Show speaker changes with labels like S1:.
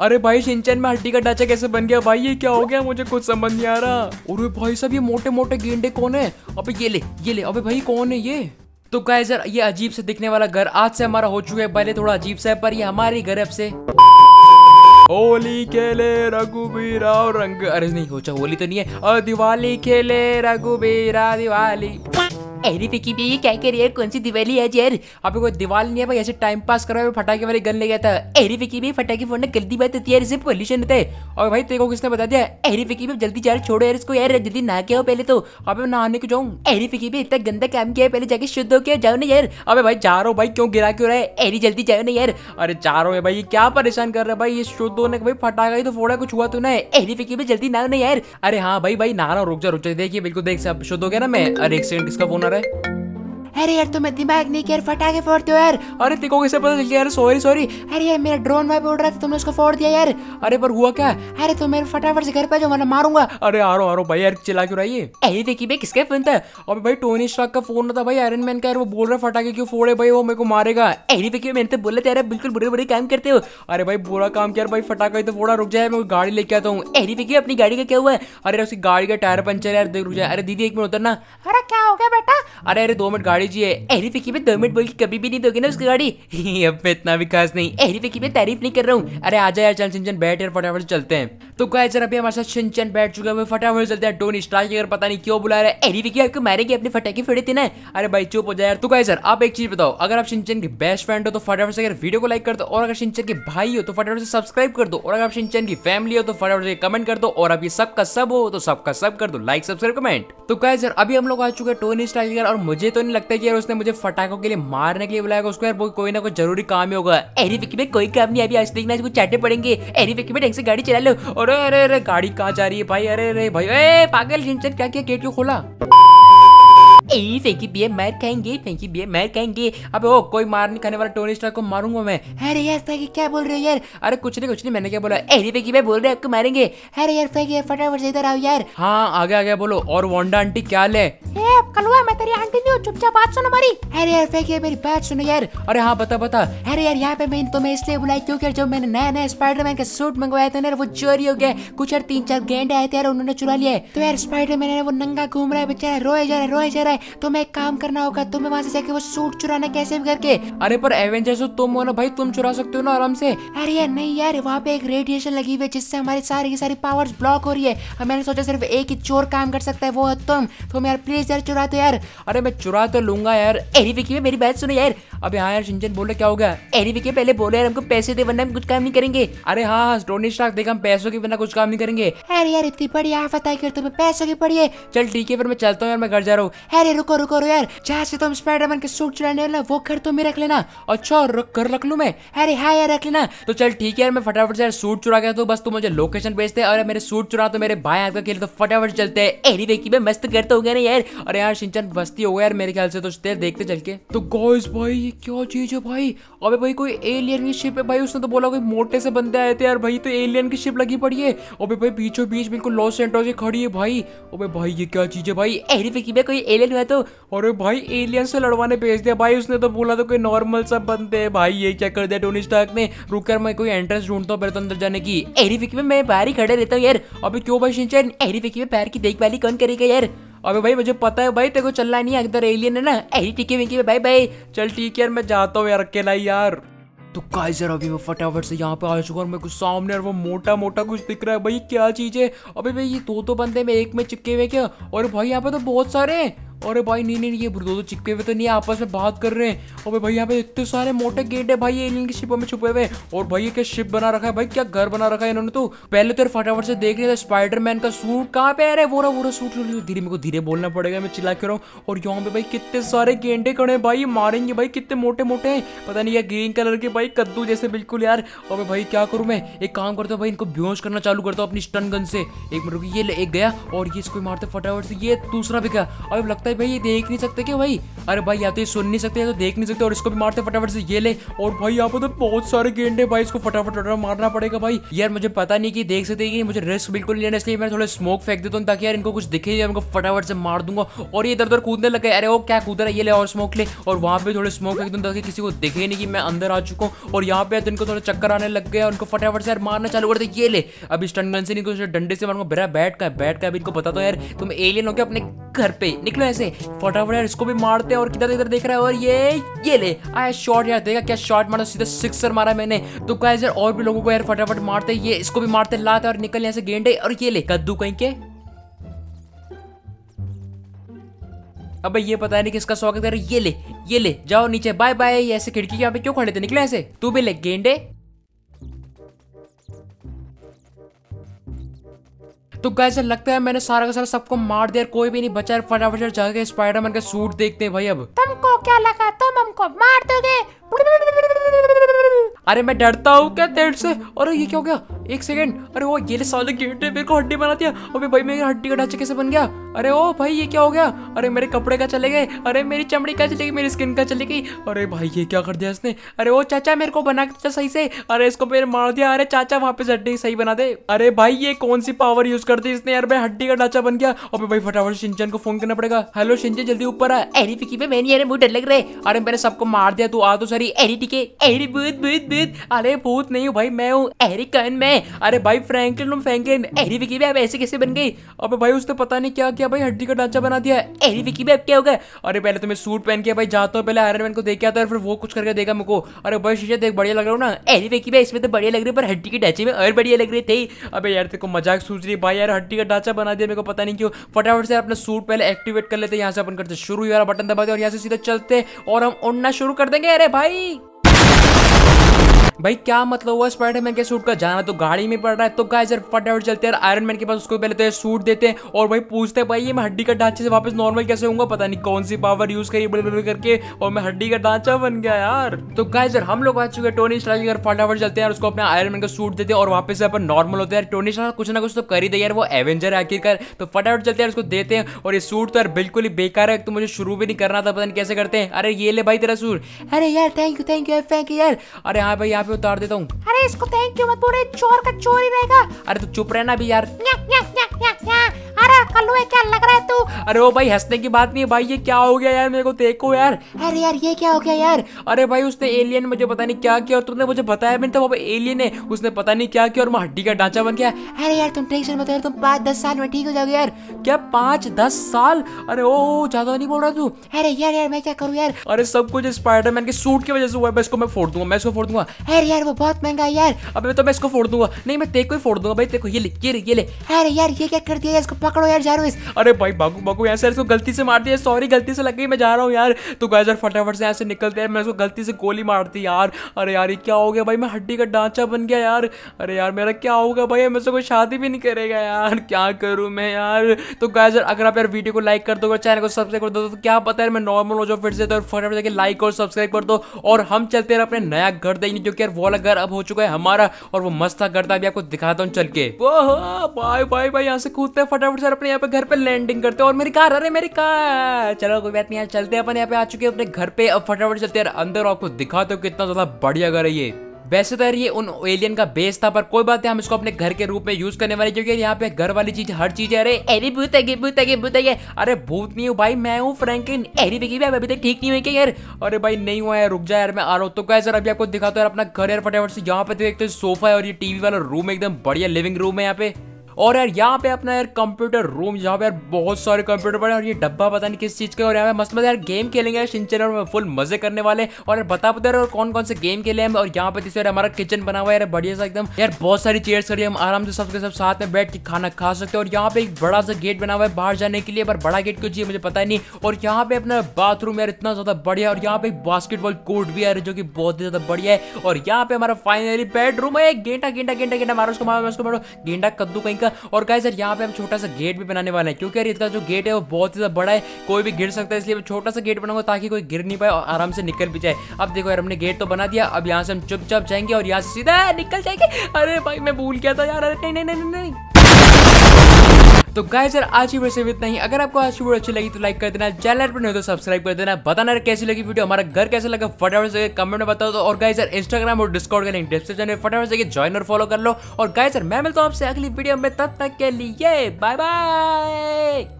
S1: अरे भाई, सिंचन में हड्डी का ढांचा कैसे बन गया? भाई, ये क्या हो गया? मुझे कुछ समझ नहीं आ रहा। और भाई साहब ये मोटे मोटे गेंडे कौन है? अबे, ये ले ये ले, अबे भाई, कौन है ये? तो गाइस यार, ये अजीब से दिखने वाला घर आज से हमारा हो चुका है। पहले थोड़ा अजीब सा है, पर ये हमारी घर अब से। होली खेले रघुबीरा रंग अरे नहीं अच्छा होली तो नहीं है। और दिवाली खेले रघुबीरा दिवाली। अरे फिकी भी क्या कर यार कौन सी दिवाली है यार? अबे कोई दिवाली नहीं है भाई, ऐसे टाइम पास कर रहा है फटाके वाले गन ले गया था अरे फिकी भी फटाके फोड़ना गलती बात होती है इससे पोल्यूशन होता है। और भाई, तेरे को किसने बता दिया? अरे फिकी भी जल्दी यार छोड़ो यार इसको यार, जल्दी नहा के आओ पहले तो। अबे नहाने को जाऊँ? अरे फिकी भी इतना गंदा काम किया है, पहले जाके शुद्ध हो के जाओ ना यार। अबे भाई, जा रहा हूँ भाई, क्यों गिरा क्यों रहा है? अरे जल्दी जाओ ना यार। अरे, जा रहा हूँ भाई, ये क्या परेशान कर रहा है भाई? ये शुद्ध होने का भाई, फटाका ही तो फोड़ा, कुछ हुआ तो ना अरे फिकी भी जल्दी ना यार। अरे हाँ भाई भाई, नहा रहा हूँ, रुक जा रुक जा, देखिए, बिल्कुल देख, सब शुद्ध हो गया ना मैं। अरे, एक सेकंड किसका फ़ोन आ रहा है
S2: अरे यार तुम्हें दिमाग नहीं क्या फटाके फोड़ते हो यार।
S1: अरे तेरे को कैसे पता चल गया यार सॉरी सॉरी
S2: अरे यार मेरा ड्रोन वाइप उड़ रहा था तुमने उसको फोड़ दिया यार।
S1: अरे पर हुआ क्या?
S2: अरे तुम मेरे फटाफट से घर पे जाओ वरना मारूँगा।
S1: अरे आ रहा हूँ आ रहा भाई यार चिल्ला क्यों रही है
S2: अरे देखिए भाई किसका फ़ोन था?
S1: अबे भाई टोनी स्टार्क का फ़ोन था भाई आयरन मैन का यार वो बोल रहा है फटाके क्यों फोड़े भाई वो मेरे को मारेगा।
S2: अरे देखिए मैंने तो बोला था यार बिल्कुल बुरे बुरे काम करते हो।
S1: अरे भाई बुरा काम किया भाई फटाका ही तो फोड़ा रुक जाए मैं गाड़ी लेके आता हूँ।
S2: अरे देखिए अपनी गाड़ी का क्या हुआ है?
S1: अरे उसकी गाड़ी का टायर पंचर है यार देख रुक जाए। अरे दीदी एक मिनट उतरना।
S2: अरे क्या हो गया बेटा?
S1: अरे अरे दो मिनट गाड़ी चाहिए।
S2: अरे देखिए भाई दो मिनट बोल के कभी भी नहीं दोगे ना उसकी गाड़ी?
S1: अब मैं इतना खास नहीं।
S2: अरे देखिए मैं तारीफ़ नहीं कर रहा हूँ।
S1: अरे आजा यार, चल सिंचन बैठ यार, फटाफट चलते हैं। तो गाइस यार, अभी हमारे साथ सिंचन बैठ चुका है फटाफट चलते हैं। टोनी स्टार्क अगर पता नहीं क्यों बुला रहा है।
S2: अरे देखिए आपको मारेंगे, अपने फटाके फोड़े थे ना?
S1: अरे भाई, चुप हो जाए यार। तो गाइस यार, आप एक चीज़ बताओ, अगर आप सिंचन के बेस्ट फ्रेंड हो तो फटाफट से अगर वीडियो को लाइक कर दो, और अगर सिंचन के भाई हो तो फटाफट से सब्सक्राइब कर दो। और अगर आप सिंचन की फैमिली हो तो फटाफट से कमेंट कर दो, और अभी सबका सब हो तो सबका सब कर दो। लाइक सब्सक्राइब कमेंट तो गाइस सर अभी हम लोग आ चुके हैं टोनी स्टार्क और मुझे तो नहीं लगता कि यार उसने मुझे फटाकों के लिए मारने के लिए बुलाया, उसको यार कोई ना कोई ज़रूरी काम ही होगा।
S2: अरे विकी में कोई काम नहीं अभी आज देखना कुछ चाटे पड़ेंगे। अरे विकी में ढंग से गाड़ी चला लो।
S1: अरे अरे अरे, गाड़ी कहाँ जा रही है भाई? अरे अरे, भाई, ए, पागल क्या किया, गेट क्यों खोला?
S2: ए फेंकी बिये मार खाएँगे फेंकी बिये मार खाएँगे
S1: अबे ओ, कोई मार नहीं खाने वाला टोनी स्टार को मारूँगा मैं।
S2: अरे यार फेंकी क्या बोल रहे हो यार?
S1: अरे कुछ नहीं कुछ नहीं, मैंने क्या बोला?
S2: अरे फेंकी मैं बोल रहे आपको मारेंगे। अरे यार फेंकी फटाफट से इधर आओ यार।
S1: हाँ आगे आगे बोलो। और वोंडा आंटी, क्या ले?
S2: कलुआ, मैं तेरी आंटी नहीं हूँ, चुपचाप बात सुनो हमारी अरे यार फेंकी मेरी बात सुनो यार।
S1: अरे हाँ बता बता।
S2: अरे यार, यहाँ पे मैंने तुम्हें इसलिए बुलाई क्योंकि जब मैंने नया नया स्पाइडरमैन का सूट मंगवाया था ना वो चोरी हो गया। कुछ यार, तीन, चार गेंडे आए थे यार, उन्होंने चुरा लिया तो यार स्पाइडरमैन वो नंगा घूम रहा है, बेचारा रोए जा रहा है, रोए जा रहा है। तो मैं एक काम करना होगा तुम्हें वहाँ से जाके वो सूट चुराना कैसे भी करके।
S1: अरे पर एवेंजर्स तुम हो ना भाई तुम चुरा सकते हो ना आराम से।
S2: अरे यार नहीं यार वहाँ पे एक रेडिएशन लगी हुई है जिससे हमारी सारी की सारी पावर्स ब्लॉक हो रही है। मैंने सोचा सिर्फ़ एक ही चोर काम कर सकता है वो तुम। तुम यार प्लीज़ यार चुरा दो यार।
S1: अरे मैं चुरा तो लूँगा यार।
S2: एरी विकी मेरी बात सुनो यार।
S1: अबे यहाँ यार शिंचन बोले क्या हो गया?
S2: एरी विकी पहले बोले यार हमको पैसे दे वरना हम कुछ काम नहीं करेंगे।
S1: अरे हाँ हाँ टोनी स्टार्क देखा हम पैसों के बिना कुछ काम नहीं करेंगे।
S2: अरे यार इतनी बड़ी आफत आई कर तुम्हें पैसों की पड़ी है।
S1: चल ठीक है फिर मैं चलता हूँ यार मैं घर जा रहा हूँ।
S2: अरे रुको रुको यार जहाँ से तुम स्पाइडरमैन के सूट चुराने वाला वो घर तो मैं रख लेना।
S1: अच्छा कर रख लू मैं?
S2: अरे हाँ यार रख लेना।
S1: तो चल ठीक है यार मैं फटाफट से यार सूट चुरा गया तो बस तू मुझे लोकेशन भेजते। और मेरे सूट चुरा तो मेरे भाई हाथ का खेल तो फटाफट चलते हैं। एरी वेकी में मस्त करते हो गया ना यार? अरे यार सिंचन बस्ती हो गया यार मेरे ख्याल से तो देखते चल के। तो गॉइस भाई क्या चीज़ है भाई? अबे भाई, कोई एलियन की शिप है भाई, उसने तो बोला कोई मोटे से बंदे आए थे यार भाई तो एलियन की शिप लगी पड़ी है। अबे भाई, बीचों बीच बिल्कुल लॉस सेंटर से खड़ी है भाई। अबे भाई, ये क्या चीज़ है भाई?
S2: एरी वेकी में कोई एलियन हुआ तो?
S1: अरे भाई एलियन से लड़वाने भेज दिया भाई, उसने तो बोला तो कोई नॉर्मल सब बंदे हैं भाई, ये क्या कर दिया टोनी स्टार्क ने? रुक कर, मैं कोई एंट्रेंस ढूंढता हूँ अंदर जाने की।
S2: एरी विकी में मैं बाहर ही खड़े रहता हूँ यार।
S1: अबे क्यों भाई सिंचन
S2: एरी विकी में पैर की देखभाली कौन करेगा यार?
S1: अबे भाई, मुझे पता है भाई, तेरे को चलना नहीं है एलियन है ना।
S2: यही टिकी विकी भाई भाई
S1: चल, ठीक है मैं जाता हूँ यार, अकेला यार। तो काइजर अभी मैं फटाफट से यहाँ पे आ चुका हूँ मेरे को सामने और वो मोटा मोटा कुछ दिख रहा है। भाई, क्या चीज़ है? अभी भाई, ये दो दो बंदे में एक में चिपके हुए क्या? और भाई, यहाँ पे तो बहुत सारे हैं। अरे भाई, नहीं नहीं, ये दो दो चिपके हुए तो नहीं, आपस में बात कर रहे हैं। और भाई, यहाँ पे इतने सारे मोटे गेट है भाई ये एलियन की शिपों में छुपे हुए। और भाई, ये क्या शिप बना रखा है भाई? क्या घर बना रखा है इन्होंने तो? पहले तो फटाफट से देख रहे थे स्पाइडरमैन का सूट कहाँ पे है? वो रहा, वो सूट धीरे, मेरे को धीरे बोलना पड़ेगा, मैं चिल्ला के रहा हूँ? और यहाँ पे भाई, कितने सारे गेंडे खड़े हैं भाई, मारेंगे भाई, कितने मोटे मोटे हैं। पता नहीं यार ग्रीन कलर के भाई, कद्दू जैसे बिल्कुल यार। अबे भाई, क्या करूँ मैं? एक काम करता हूँ भाई, इनको बेहोश करना चालू करता हूँ अपनी स्टन गन से। एक मिनट ये एक गया। और ये इसको मारते फटाफट से। ये दूसरा भी गया। अब लगता है भाई ये देख नहीं सकते क्या भाई? अरे भाई, या तो ये सुन नहीं सकते, या तो देख नहीं सकते और इसको भी मारते फटाफट से, ये ले। और भाई, यहाँ पे तो बहुत सारे गेंडे भाई, इसको फटाफट फटाफट मारना पड़ेगा भाई। यार, मुझे पता नहीं कि देख सकते कि मुझे रिस्क बिल्कुल नहीं लेना, इसलिए मैं थोड़ा स्मोक फेंक देता हूँ ताकि यार इनको कुछ दिखे नहीं, इनको फटाफट से मार दूँगा। और ये इधर उधर कूदने लगे अरे, वो क्या कूद रहा है? ये ले और स्मोक ले। और वहाँ पे थोड़े स्मोक फेंक दूँ ताकि किसी को दिखे नहीं कि मैं अंदर आ चुका हूँ। और यहाँ पे तो इनको थोड़ा चक्कर आने लग गया उनको फटाफट से यार मारना चालू कर दे ये ले। अभी स्टन गन से कुछ डंडे से मारूँगा। बेरा बैठ का बैठ का अभी इनको बता दो यार, तुम एलियन हो क्या अपने घर पे? निकलो ऐसे। फटाफट यार, इसको भी मारते हैं और किधर इधर देख रहा है? और ये ये ले। आया शॉट यार, देखा क्या शॉट मारा, सीधा सिक्सर मारा मैंने। तो गाइस यार, और भी लोगों को यार फटाफट मारते ये, इसको भी मारते लाते और निकल यहाँ से गेंडे और ये ले, कद्दू कहीं के? अबे ये पता नहीं किसका स्वागत कर ये ले ये ले, जाओ नीचे। बाय बाय ऐसे खिड़की के यहाँ पे क्यों खड़े थे? निकले ऐसे। तू भी ले गेंडे तो कैसे लगता है मैंने सारा का सारा सबको मार दिया कोई भी नहीं बचा। है फटाफट से जाके स्पाइडरमैन के सूट देखते हैं भाई अब।
S2: तुमको क्या लगा? तुम हमको मार दोगे?
S1: अरे मैं डरता हूँ क्या तेरे से? अरे ये क्या हो गया? एक सेकंड। अरे वो ये साले गेट ने मेरे को हड्डी बना दिया अबे भाई, मेरी हड्डी का ढांचा कैसे बन गया? अरे ओ भाई, ये क्या हो गया? अरे मेरे कपड़े का चले गए। अरे मेरी चमड़ी का चली गई, मेरी स्किन का चली गई। अरे भाई, ये क्या कर दिया इसने? अरे ओ, चाचा, मेरे को बना के सही से। अरे इसको मेरे मार दिया। अरे चाचा वापस हड्डी सही बना दे। अरे भाई, ये कौन सी पावर यूज़ करती इसने? यार भाई हड्डी का ढांचा बन गया। अबे भाई, फटाफट सिंचन को फ़ोन करना पड़ेगा। हेलो सिंचन जल्दी ऊपर आ।
S2: एरी फिकी पे मैंने यार मुँह डर लग रहे
S1: अरे मैंने सबको मार दिया, तू आ तो सारी।
S2: एरी टिके एरी भूत भूत भूत।
S1: अरे भूत नहीं हूँ भाई, मैं हूँ
S2: एरी कन में
S1: अरे भाई फ्रैंकलिन फ्रैंकलिन
S2: एरी विकी में अब ऐसे कैसे बन गई?
S1: अबे भाई उसने पता नहीं क्या किया भाई हड्डी का ढांचा बना दिया
S2: एरी विकी में अब क्या होगा
S1: अरे पहले तुम्हें सूट पहन के भाई जाता हूँ पहले आयरन मैन को देख के आता है फिर वो कुछ करके देगा मेरे को। अरे भाई शीशे देख बढ़िया लग रहा हूँ ना?
S2: एरी विकी में इसमें तो बढ़िया लग रही पर हड्डी के ढांचे में और बढ़िया लग रही थी।
S1: अबे यार तेरे को मज़ाक सूझ रही भाई यार हड्डी का ढांचा बना दिया मेरे को पता नहीं क्यों। फटाफट से अपना सूट पहले एक्टिवेट कर लेते हैं यहाँ से अपन करते शुरू यार बटन दबाते और यहाँ से सीधा चलते और हम उड़ना शुरू कर देंगे। अरे भाई! भाई, क्या मतलब हुआ? स्पाइडरमैन के सूट का जाना तो गाड़ी में पड़ रहा है। तो गाइस यार, फटाफट चलते हैं। आयरन मैन के पास उसको पहले तो ये सूट देते हैं और भाई पूछते हैं, भाई, ये मैं हड्डी का ढांचे से वापस नॉर्मल कैसे होऊँगा? पता नहीं कौन सी पावर यूज़ करी बड़े बड़े करके और मैं हड्डी का ढांचा बन गया यार। तो गाइस यार, हम लोग आ चुके हैं टोनी स्टार के फटाफट चलते हैं उसको अपने आयरन मैन का सूट देते हैं और वापस से अपन नॉर्मल होते हैं। टोनी स्टार कुछ ना कुछ तो कर ही दे यार, वो एवेंजर है आखिरकार। तो फटाफट चलते हैं उसको देते हैं और ये सूट तो यार बिल्कुल ही बेकार है। तो मुझे शुरू भी नहीं करना था, पता नहीं कैसे करते हैं। अरे, ये ले भाई तेरा सूट
S2: अरे, यार thank you thank you thank you यार
S1: अरे यहाँ भाई यहाँ पे उतार देता हूँ।
S2: अरे इसको थैंक यू मत बोले चोर का चोर ही रहेगा।
S1: अरे तू चुप रहना भी यार।
S2: न्या, न्या, न्या, न्या, न्या। अरे कल्लू है क्या लग रहा है तू?
S1: अरे ओ भाई हंसने की बात नहीं है भाई ये क्या हो गया यार मेरे को देखो यार।
S2: अरे यार ये क्या हो गया यार?
S1: अरे भाई उसने एलियन मुझे पता नहीं क्या किया और तुमने मुझे बताया मैंने तो एलियन है। उसने पता नहीं क्या किया और मैं हड्डी का ढांचा बन गया।
S2: अरे यार तुम टेंशन मत यार तुम पाँच दस साल में ठीक हो जाओगे यार।
S1: क्या पाँच दस साल? अरे ओ ज़्यादा नहीं बोल रहा तू।
S2: अरे यार यार मैं क्या करूँ यार?
S1: अरे सब कुछ स्पाइडरमैन के सूट की वजह से हुआ है इसको मैं फोड़ दूँगा मैं इसको फोड़ दूँगा।
S2: अरे यार वो बहुत महँगा है यार।
S1: अबे तो मैं इसको फोड़ दूँगा। नहीं मैं तेरे को ही फोड़ दूँगा भाई तेरे को ये ले ये ले ये ले।
S2: अरे यार ये क्या कर दिया इसको पकड़ो यार जारो
S1: अरे भाई बागू बागू यहाँ से इसको गलती से मार दिया सॉरी गलती से लग गई, मैं जा रहा हूँ यार। तो गाजर फटाफट से यहाँ से निकलते हैं, मैं उसको गलती से गोली मारती, यार। अरे यार, ये क्या हो गया भाई, मैं हड्डी का ढांचा बन गया, यार। अरे यार, मेरा क्या होगा भाई मेरे से कोई शादी भी नहीं करेगा, यार। क्या करूँ मैं, यार? तो गाजर अगर आप यार वीडियो को लाइक कर दो चैनल को सब्सक्राइब कर दो तो क्या पता है मैं नॉर्मल हो जाऊँ, फिर से तो फटाफट जाके लाइक और सब्सक्राइब कर दो। और हम चलते हैं अपने नया घर देखने जो कि यार वो वाला घर अब हो चुका है हमारा, और वो मस्त घर था अभी आपको दिखाता हूँ चल के। बाय बाय बाय यहाँ से कूदते हैं फटाफट से अपने यहाँ पे घर पे लैंडिंग करते हैं और मेरी कार, अरे मेरी कार। चलो, कोई बात नहीं, यार, चलते अपन यहाँ पे, आ चुके हैं अपने घर पे। अब फटाफट चलते हैं अंदर आपको दिखाते हो कितना ज़्यादा बढ़िया घर है ये। वैसे तो यार, ये उन एलियन का बेस था, पर कोई बात है हम इसको अपने घर के रूप में यूज़ करने वाले क्योंकि यहाँ पे घर वाली चीज़, हर चीज़ है। अरे
S2: एरी भूत है भूत है भूत है
S1: अरे, भूत नहीं हूँ भाई, मैं हूँ फ्रैंकलिन
S2: एरी बिकी भी अभी तक ठीक नहीं हुई क्या यार?
S1: अरे भाई, नहीं हुआ यार रुक जा यार, मैं आ रहा हूँ। तो क्या सर, अभी आपको दिखाता हूँ अपना घर यार, फटाफट से। यहाँ पे तो एक तो सोफा है और ये टीवी वाला रूम एकदम बढ़िया लिविंग रूम है यहाँ पे। और यार, यहाँ पे अपना यार कंप्यूटर रूम जहाँ पे यार बहुत सारे कंप्यूटर पड़े और ये डब्बा पता नहीं किस चीज़ का और यहाँ पे मस्त मस्त यार गेम खेलेंगे यार सिंचन और फुल मज़े करने वाले। और यार बता पता और कौन कौन से गेम खेले हम, और यहाँ पे जैसे हमारा किचन बना हुआ है यार, बढ़िया सा एकदम। यार बहुत सारी चेयर्स करिए हम आराम से सबके सब साथ में बैठ के खाना खा सकते हैं। और यहाँ पे एक बड़ा सा गेट बना हुआ है बाहर जाने के लिए, पर बड़ा गेट क्यों चाहिए मुझे पता नहीं। और यहाँ पे अपना बाथरूम यार इतना ज़्यादा बढ़िया और यहाँ पे बास्केटबॉल कोर्ट भी है जो कि बहुत ही ज़्यादा बढ़िया है। और यहाँ पे हमारा फाइनली बेडरूम है गेंडा गेंडा गेंडा गेंडा मारो उसको मारो उसको मारो, गेंडा कद्दू कहीं का। और गाइस यार, यहाँ पे हम छोटा सा गेट भी बनाने वाले हैं, क्योंकि यार इसका जो गेट है, वो बहुत ही बड़ा है, कोई भी गिर सकता है, इसलिए मैं छोटा सा गेट बनाऊँगा ताकि कोई गिर नहीं पाए और आराम से निकल भी जाए। अब देखो यार, हमने गेट तो बना दिया, अब यहाँ से हम चुपचाप जाएँगे और यहाँ से सीधा निकल जाएँगे। अरे भाई, मैं भूल गया था यार, अरे नहीं नहीं नहीं नहीं। तो गाइस यार, आज की वीडियो से इतना ही। अगर आपको आज की वीडियो अच्छी लगी तो लाइक कर देना। चैनल पर नहीं तो सब्सक्राइब कर देना। बताना कैसी लगी वीडियो हमारा घर कैसे लगा? फटाफट से कमेंट में बताओ तो। और गाइस यार इंस्टाग्राम और डिस्काउंट का लिंक डिस्क्रिप्शन में फटाफट से ज्वाइन और फॉलो कर लो। और गाइस यार, मैं मिलता हूँ आपसे अगली वीडियो में। तब तक के लिए बाय बाय